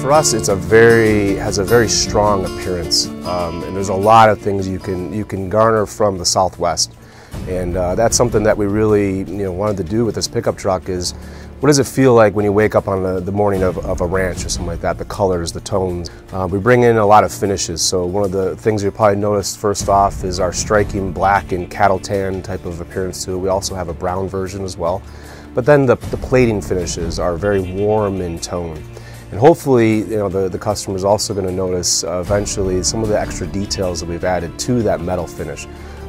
for us, it's a very has a very strong appearance, um, and there's a lot of things you can you can garner from the Southwest, and uh, that's something that we really you know wanted to do with this pickup truck is. What does it feel like when you wake up on the, the morning of, of, a ranch or something like that? The colors, the tones. Uh, we bring in a lot of finishes. So one of the things you'll probably noticed first off is our striking black and cattle tan type of appearance to it. We also have a brown version as well. But then the, the plating finishes are very warm in tone. And hopefully, you know, the, the customer is also going to notice uh, eventually some of the extra details that we've added to that metal finish.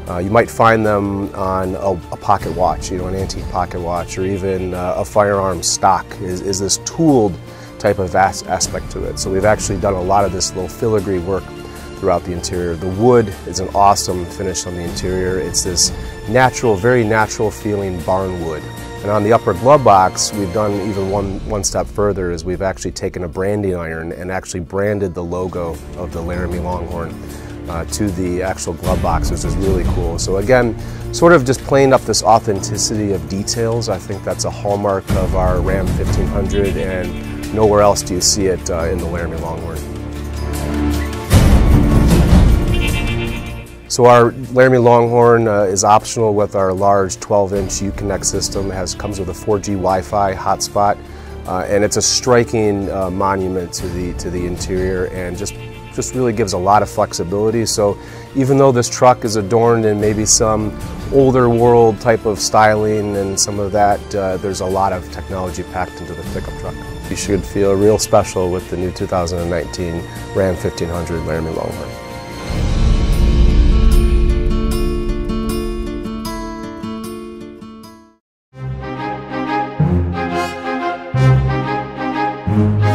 Uh, you might find them on a, a, pocket watch, you know, an antique pocket watch, or even uh, a firearm stock is, is this tooled type of aspect to it. So we've actually done a lot of this little filigree work throughout the interior. The wood is an awesome finish on the interior. It's this natural, very natural feeling barn wood. And on the upper glove box, we've done even one, one step further is we've actually taken a branding iron and actually branded the logo of the Laramie Longhorn uh, to the actual glove box, which is really cool. So again, sort of just playing up this authenticity of details. I think that's a hallmark of our Ram 1500 and nowhere else do you see it uh, in the Laramie Longhorn. So our Laramie Longhorn uh, is optional with our large 12-inch Uconnect system. It has, comes with a 4G Wi-Fi hotspot, uh, and it's a striking uh, monument to the to the interior, and just just really gives a lot of flexibility. So even though this truck is adorned in maybe some older world type of styling and some of that, uh, there's a lot of technology packed into the pickup truck. You should feel real special with the new 2019 Ram 1500 Laramie Longhorn. Mm-hmm.